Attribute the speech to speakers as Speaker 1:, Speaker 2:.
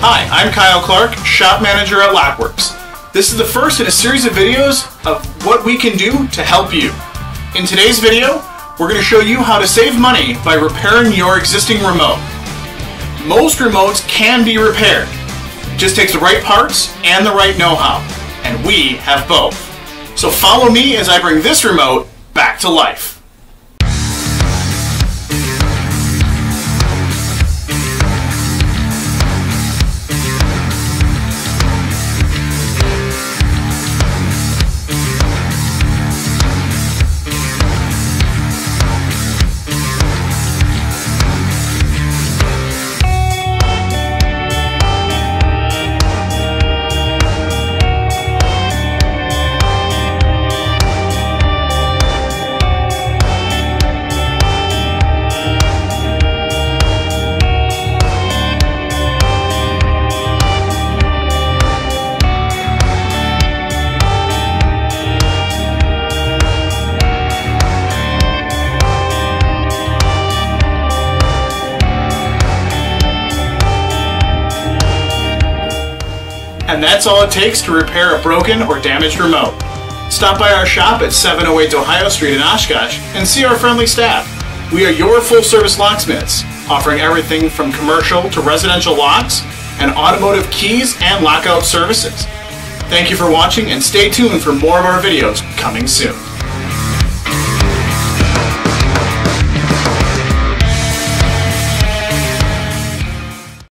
Speaker 1: Hi, I'm Kyle Clark, shop manager at Lockworks. This is the first in a series of videos of what we can do to help you. In today's video, we're going to show you how to save money by repairing your existing remote. Most remotes can be repaired. It just takes the right parts and the right know-how, and we have both. So follow me as I bring this remote back to life. And that's all it takes to repair a broken or damaged remote. Stop by our shop at 708 Ohio Street in Oshkosh and see our friendly staff. We are your full service locksmiths, offering everything from commercial to residential locks and automotive keys and lockout services. Thank you for watching and stay tuned for more of our videos coming soon.